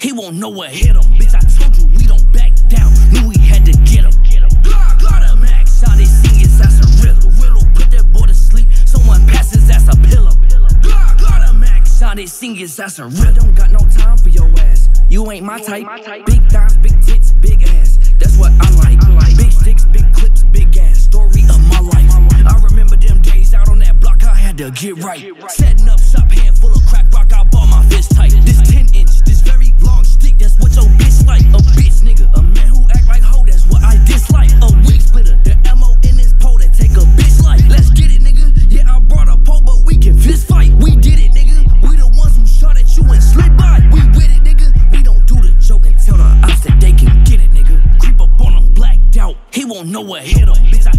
he won't know what hit him. Bitch, I told you we don't back down. Knew we had to get him. Glide, glide a max, shot his his ass a riddle. Riddle, put that boy to sleep. Someone pass his ass a pillow. Glide, glide a max, shot his his ass a riddle. I Don't got no time for your ass. You ain't my type. Big thighs, big tits, big ass. That's what I like. Big sticks, big clips, big ass. Story of my life. I remember them days out on that block. I had to get right. Setting up shop, know what hit him. Bitch, I